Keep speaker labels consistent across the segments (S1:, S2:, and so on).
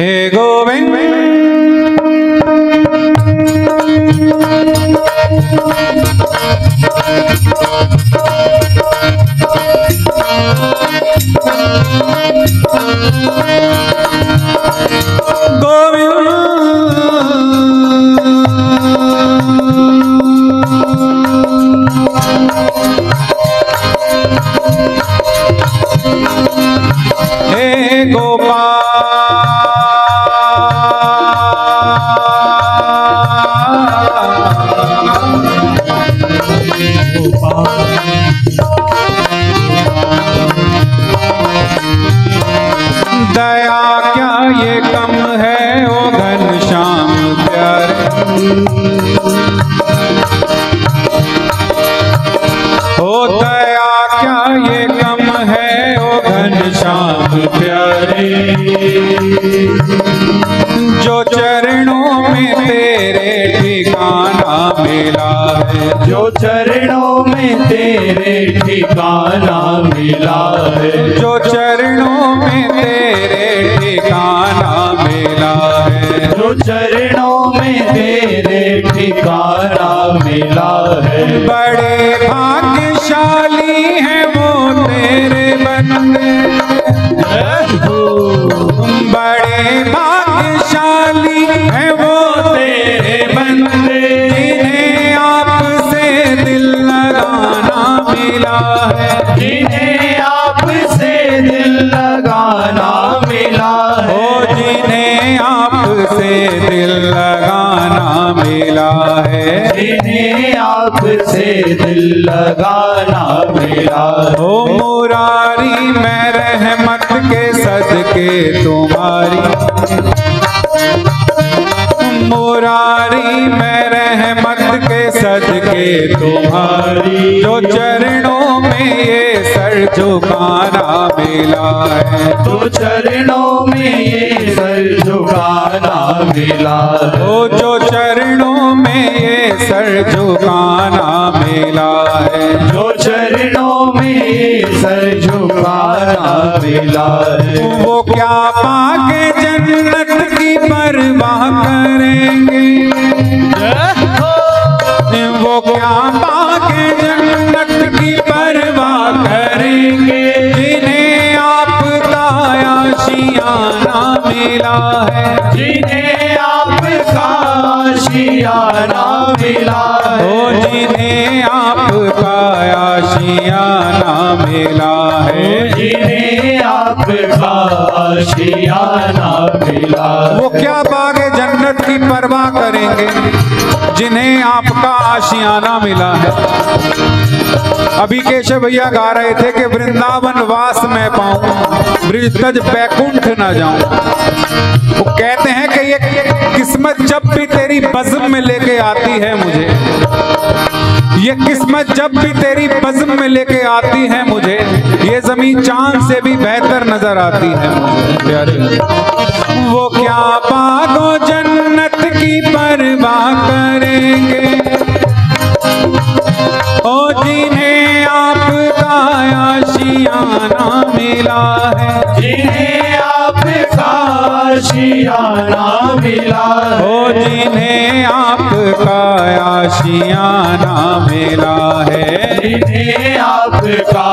S1: हे गोविंद। गोविंद चरणों में तेरे ठिकाना मिला है। बड़े आपसे दिल लगाना मेरा। हो ओ मुरारी मैं रहमत के सदके तुम्हारी। मुरारी मैं रहमत के सदके तुम्हारी। जो चरणों ये सर झुकाना मिला है।
S2: तो चरणों में ये सर झुकाना मिला है।
S1: जो चरणों में ये सर झुकाना मिला है।
S2: जो चरणों में ये सर झुकाना मिला है।
S1: वो क्या पाके जन्नत की परवाह करेंगे? वो क्या बागे जन्नत की परवाह करेंगे। जिन्हें आपका आशियाना मिला है। अभी केशव भैया गा रहे थे कि वृंदावन वास में पाऊँ, ब्रिजतज बैकुंठ न जाऊँ। वो कहते हैं कि ये किस्मत जब भी तेरी बज़म में लेके आती है मुझे। ये किस्मत जब भी तेरी बज़म में लेके आती है मुझे ये ज़मीन चाँद से भी बेहतर नज़र आती है प्यारे वो क्या पागो जन्नत की परवाह करेंगे? ओ जिन्हें आपका आशियाना मिला है।
S2: जिन्हें आपका आशियाना मिला
S1: ओ
S2: है।
S1: जिन्हें आपका आशियाना मिला है।
S2: इन्हें आपका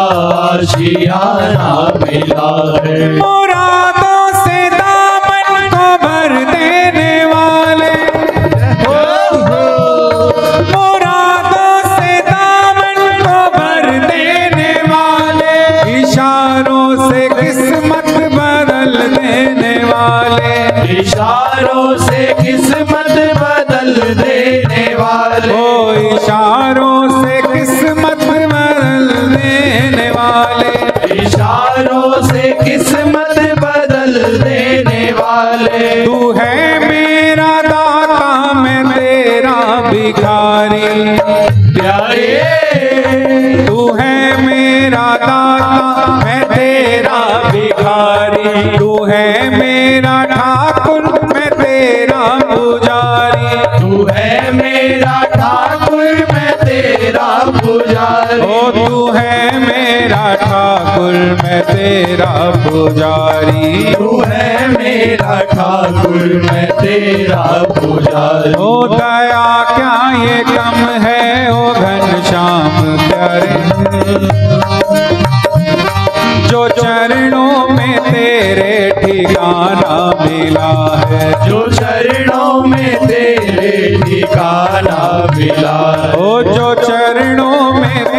S2: आशियाना मिला है।
S1: मुरादों से दामन को भर देने पुजारी।
S2: तू है मेरा ठाकुर मैं तेरा पुजारी।
S1: ओ दया क्या ये कम है? ओ घनश्याम प्यारे। जो चरणों में तेरे ठिकाना मिला है।
S2: जो चरणों में तेरे ठिकाना मिला
S1: ओ जो चरणों में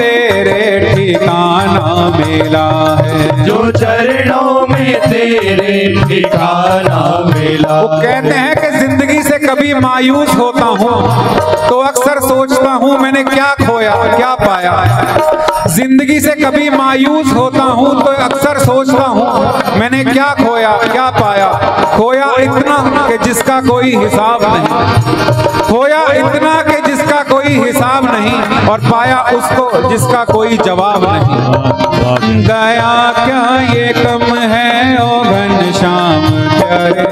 S1: ठिकाना मिला है।
S2: जो चरणों में तेरे ठिकाना मिला
S1: वो कहते हैं कि ज़िंदगी से कभी मायूस होता हूँ तो अक्सर सोचता हूँ मैंने क्या खोया क्या पाया। ज़िंदगी से कभी मायूस होता हूँ तो अक्सर सोचता हूँ, मैंने क्या खोया, क्या पाया? खोया इतना कि जिसका कोई हिसाब नहीं। खोया इतना कि जिसका कोई हिसाब नहीं और पाया उसको जिसका कोई जवाब नहीं। दया क्या ये कम है, ओ घनश्याम प्यारे।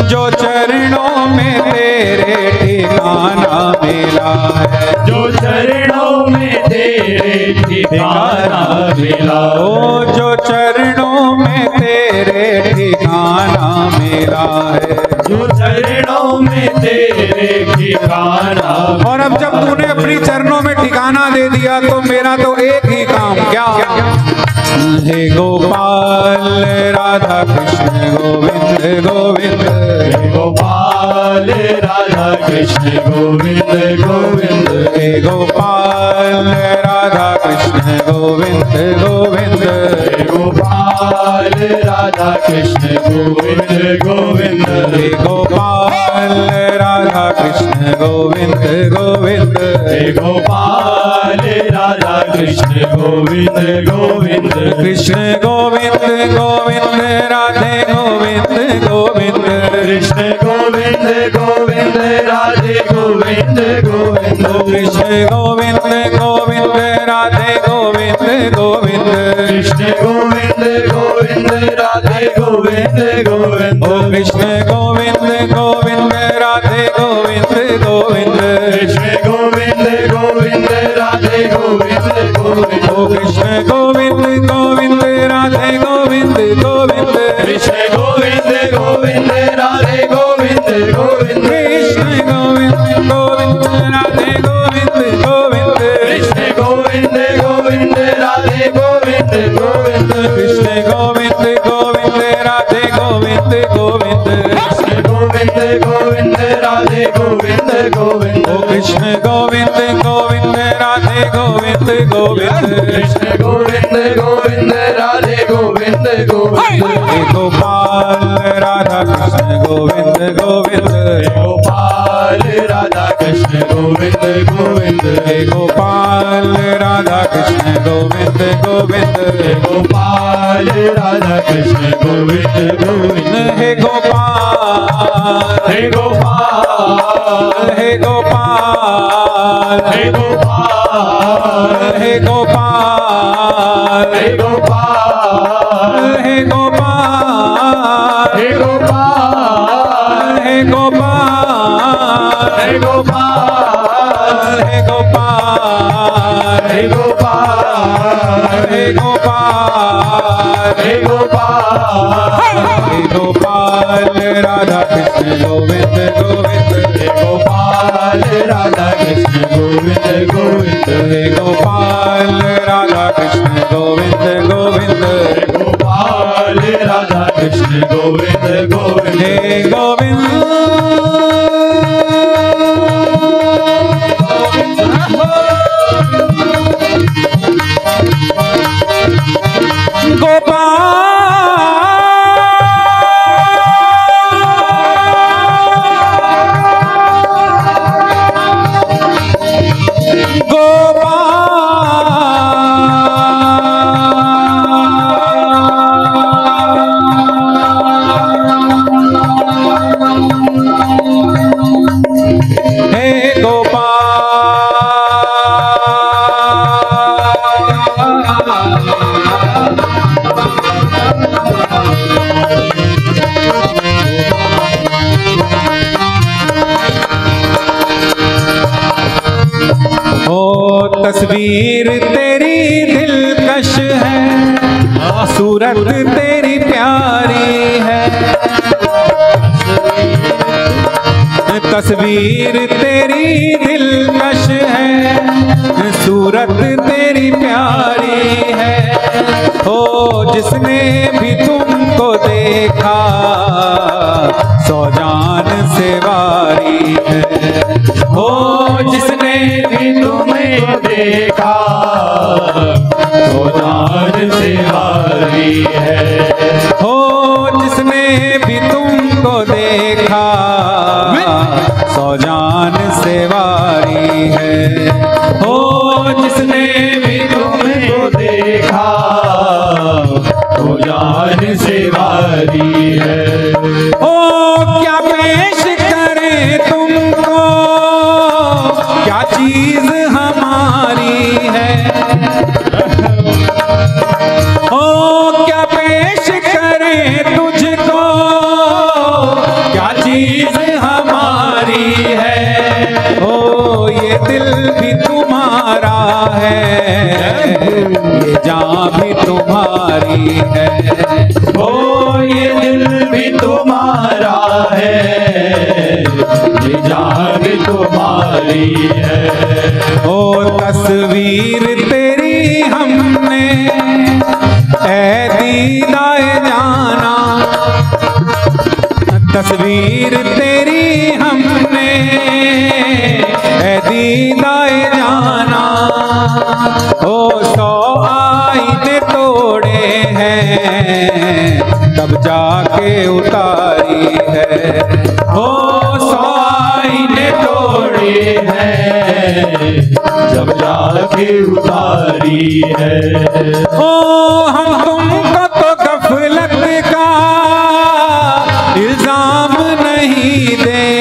S1: जो चरणों में तेरे ठिकाना मिला है।
S2: जो चरणों में तेरे ठिकाना मिला
S1: ओ जो चरणों में तेरे ठिकाना मिला है।
S2: जो चरणों में तेरे ठिकाना
S1: और अब जब तूने अपनी चरणों दे दिया तो मेरा तो एक ही काम, क्या? हे गोपाल, राधा कृष्ण, गोविंद गोविंद।
S2: गोपाल, राधा कृष्ण, गोविंद गोविंद।
S1: गोपाल राधा कृष्ण गोविंद गोविंद।
S2: गोपाल राधा कृष्ण गोविंद गोविंद।
S1: गोपाल राधा कृष्ण गोविंद गोविंद।
S2: गोपाल राधा कृष्ण गोविंद गोविंद।
S1: कृष्ण गोविंद गोविंद राधे गोविंद गोविंद।
S2: कृष्ण गोविंद गोविंद राधे गोविंद गोविंद।
S1: कृष्ण गोविंद गोविंद राधे गोविंद गोविंद।
S2: कृष्ण गोविंद गोविंद राधे गोविंद गोविंद।
S1: कृष्ण गोविंद गोविंद राधे गोविंद गोविंद।
S2: कृष्ण गोविंद गोविंद राधे गोविंद गोविंद।
S1: कृष्ण गोविंद गोविंद राधे गोविंद गोविंद।
S2: कृष्ण गोविंद
S1: कृष्ण गोविंद गोविंद राधे गोविंद गोविंद। हे गोपाल राधा कृष्ण गोविंद गोविंद।
S2: गोपाल राधा कृष्ण गोविंद गोविंद।
S1: हे गोपाल राधा कृष्ण गोविंद गोविंद।
S2: गोपाल राधा कृष्ण गोविंद गोविंद।
S1: हे गोपाल।
S2: हे गोपाल।
S1: हे गोपाल।
S2: हे गोपाल।
S1: हे गोपाल।
S2: हे गोपाल।
S1: हे गोपाल।
S2: हे गोपाल।
S1: हे गोपाल।
S2: हे गोपाल।
S1: हे गोपाल।
S2: हे गोपाल।
S1: हे गोपाल।
S2: हे गोपाल।
S1: हे गोपाल राधा कृष्ण गोविंद गोविंद।
S2: हे गोपाल राधा कृष्ण गोविंद गोविंद।
S1: हे गोपाल राधा कृष्ण गोविंद गोविंद।
S2: गोपाल राधा कृष्ण गोविंद गोविंद।
S1: गोविंद देखा। सौ जान से वारी है। हो जिसने भी तुम्हें
S2: देखा। तो जान से वारी है।
S1: हो जिसने भी तुमको देखा। सौ जान से वारी है। हो जिसने भी
S2: तुमको देखा। तो जान से वारी है।
S1: ओ क्या पेश करें तुमको? क्या चीज़ तुम्हारी है।
S2: ओ, ये दिल भी तुम्हारा है। ये जान भी तुम्हारी है।
S1: ओ, तस्वीर तेरी हमने, ऐ दीदाए जाना। तस्वीर तेरी जाके उतारी है। हो साई ने तोड़े
S2: है। जब जाल के उतारी है।
S1: ओ हम तुमको तो गफलत का इल्ज़ाम नहीं देंगे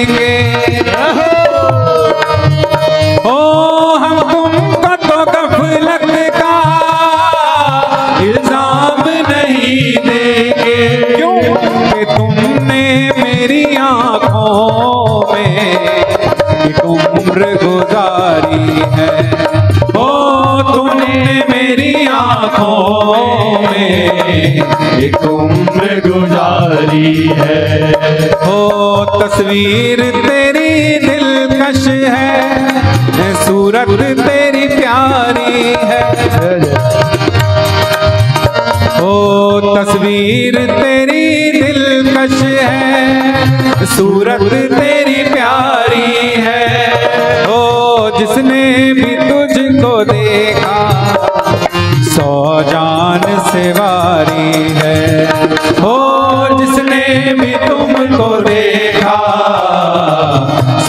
S1: एक उम्र गुजारी है। ओ तस्वीर तेरी दिलकश है सूरत तेरी प्यारी है। ओ तस्वीर तेरी दिलकश है, सूरत तेरी प्यारी है।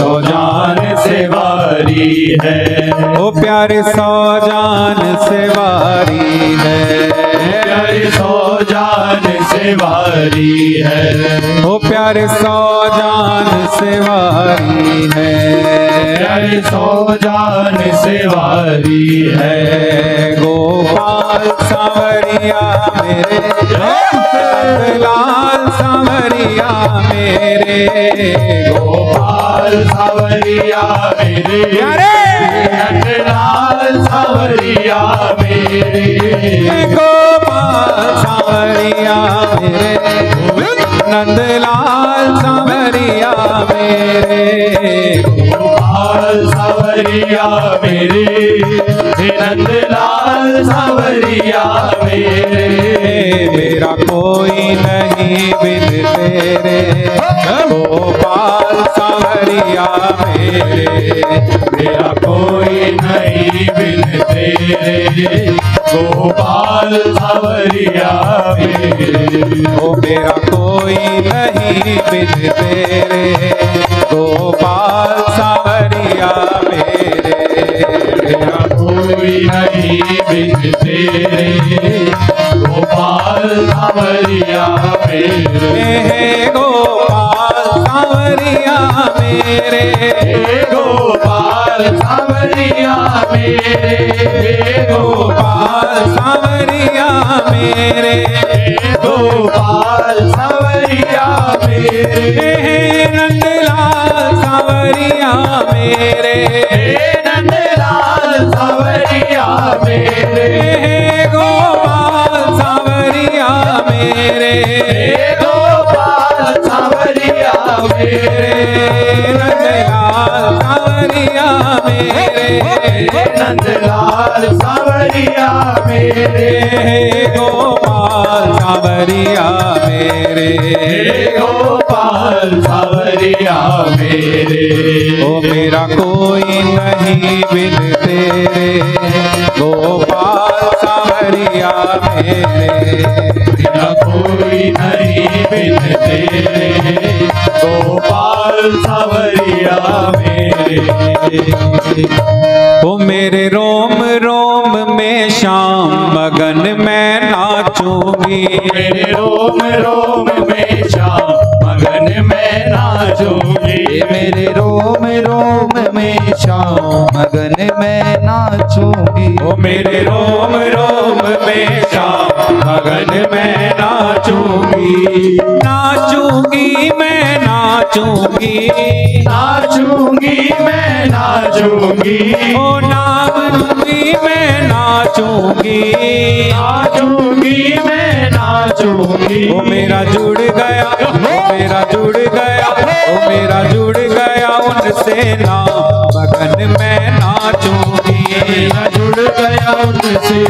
S1: सौ जान से वारी है। ओ प्यारे सौ जान से वारी है।
S2: प्यारे सौ जान से वारी है।
S1: ओ प्यारे सौ जान से वारी है।
S2: प्यारे सौ जान से वारी है।
S1: गोपाल सांवरिया मेरे लाल सांवरिया मेरे।
S2: गोपाल सावरिया मेरे। लाल सावरिया मेरे।
S1: गोपाल सांवरिया मेरे। नंदलाल सांवरिया मेरे।
S2: गोपाल सावरिया मेरे। नंदलाल सावरिया मेरे
S1: मेरा कोई नहीं बिन तेरे गोपाल सांवरिया मेरे।
S2: मेरा कोई नहीं बिन तेरे गोपाल सावरिया मेरे
S1: ओ मेरा कोई नहीं बिन तेरे गोपाल सांवरिया मेरे।
S2: मेरा कोई नहीं बिन तेरे गोपाल सावरिया मेरे।
S1: हे गोपाल सांवरिया मेरे।
S2: हे गोपाल सावरिया मेरे। हे
S1: गोपाल सांवरिया मेरे।
S2: हे गोपाल सावरिया मेरे।
S1: मेरे
S2: नंदलाल सावरिया मेरे
S1: नंदलाल मेरे गोपाल सावरिया मेरे।
S2: गोपाल सावरिया मेरे
S1: ओ मेरा कोई नहीं बिन तेरे गोपाल सावरिया मेरे
S2: मेरा कोई नहीं बिन सावरिया मेरे
S1: ओ मेरे रोम रोम में शाम मगन मैं नाचूँगी।
S2: मेरे रोम रोम में शाम मगन में नाचूँगी।
S3: मेरे रोम रोम में शाम मगन में नाचूँगी।
S1: ओ मेरे रोम रोम में शाम मगन मैं नाचूँगी नाचूँगी। नाचूँगी
S2: नाचूँगी मैं नाचूँगी।
S1: ओ नाम लूँगी मैं नाचूँगी।
S2: नाचूँगी मैं नाचूँगी।
S1: ओ मेरा जुड़ गया ओ मेरा जुड़ गया ओ मेरा जुड़ गया उनसे ना मगन मैं नाचूँगी
S2: मेरा जुड़ गया उनसे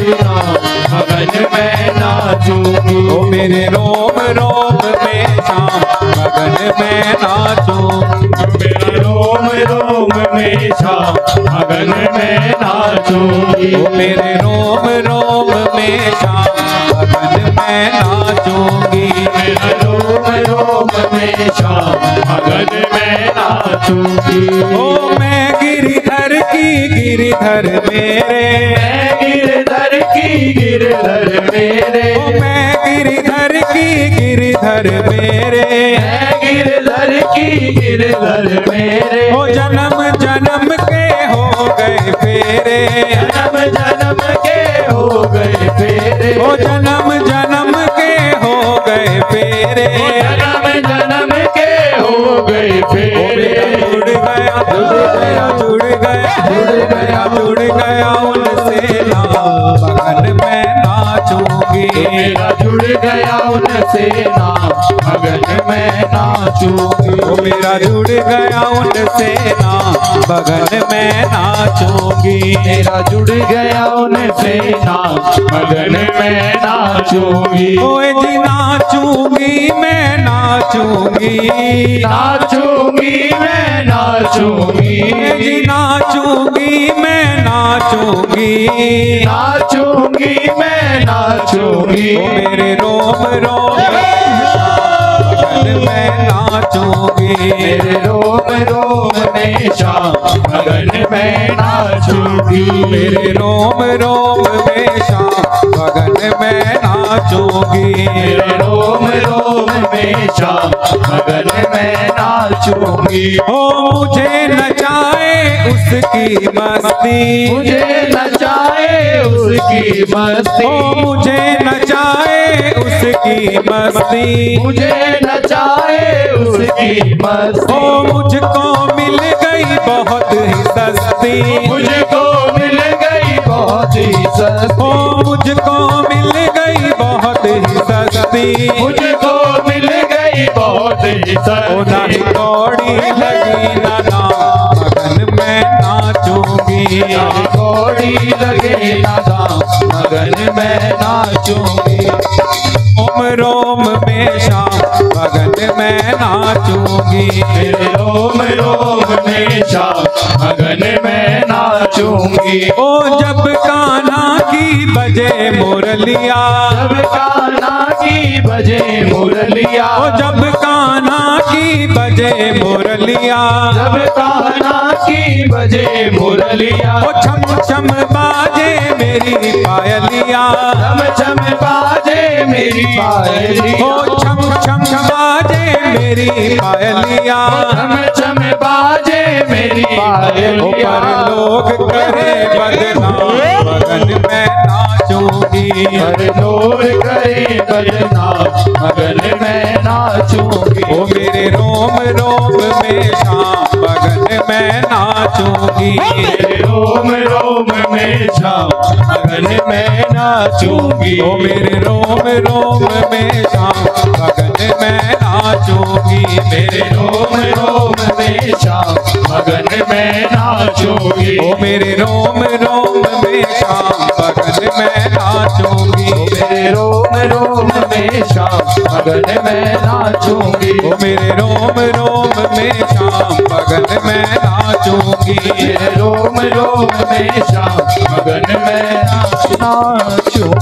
S2: मगन मैं नाचूँगी।
S1: ओ मेरे रोम रोम में शाम मगन मैं नाचूँगी।
S2: मेरे रोम रोम में शाम मगन में नाचूँगी।
S1: ओ मेरे रोम रोम में शाम मगन मैं नाचूँगी।
S2: मेरा रोम रोम में शाम मगन में
S1: ओ मैं गिरिधर की गिरिधर मेरे।
S2: मैं गिरधर की गिरधर मेरे।
S1: ओ मैं गिरिधर की गिरिधर मेरे।
S2: मैं गिरधर की गिरधर मेरे।
S1: ओ जन्म जन्म के हो गए फेरे।
S2: जन्म जन्म के हो गए फेरे।
S1: ओ जन्म जन्म के हो गए फेरे।
S2: जन्म जन्म
S1: गया उनसे नाम
S2: मगन में नाचूँगी।
S1: ओ मेरा जुड़ गया उनसे नाम बगन में नाचूँगी।
S2: मेरा जुड़ गया उनसे नाम मगन में नाचूँगी।
S1: ओए जी नाचूँगी मैं नाचूँगी।
S2: नाचूँगी मैं नाचूँगी।
S1: जी नाचूँगी मैं नाचूँगी।
S2: नाचूँगी मैं नाचूँगी।
S1: मेरे रोम रोम। मैं नाचूँगी।
S2: मेरे रोम रोम में शाम मगन में नाचूँगी।
S1: मेरे रोम रोम में शाम बगन में नाचूँगी।
S2: रोम रोम में शाम मगन में नाचूँगी।
S1: ओ मुझे नचाए उसकी मस्ती।
S2: मुझे नचाए उसकी मस्ती।
S1: ओ मुझे नचाए उसकी मस्ती।
S2: मुझे नचाए उसकी मस्ती।
S1: ओ मुझको मिल गई बहुत ही सस्ती।
S2: मुझको मिल गई बहुत ही सस्ती।
S1: सस्ती
S2: मुझको मिल गई बहुत ही सस्ती
S1: कौड़ी लगी ना मगन में नाचूँगी।
S2: घोड़ी लगे ना मगन में नाचूँगी।
S1: रोम में शाम मगन में नाचूँगी।
S2: रोम रोम में शाम मगन में नाचूँगी।
S1: ओ जब कान्हा की बजे मुरलिया
S2: जब कान्हा की बजे मुरलिया।
S1: ओ जब काना की बजे मुरलिया।
S2: जब काना की बजे मुरलिया।
S1: ओ छम छम बाजे मेरी पायलिया।
S2: छम छम बाजे मेरी पायलिया।
S1: ओ छम छम बाजे मेरी पायलिया।
S2: छम छम बाजे मेरी पायलिया।
S1: पर लोग करे बदनाम मगन में नाचूँगी।
S2: हर लोग करे बदनाम मगन में नाचूँगी।
S1: ओ मेरे रोम रोम में शाम मगन में नाचूँगी।
S2: मेरे रोम रोम में शाम मगन में नाचूँगी।
S1: ओ मेरे रोम रोम में शाम मगन में नाचूँगी।
S2: मेरे रोम रोम में शाम मगन में नाचूँगी।
S1: ओ मेरे रोम रोम में शाम बगन में नाचूँगी।
S2: मेरे रोम रोम में शाम मगन में नाचूँगी।
S1: ओ मेरे रोम रोम में शाम बगन में नाचूँगी।
S2: रोम रोम में शाम मगन में नाचूँगी।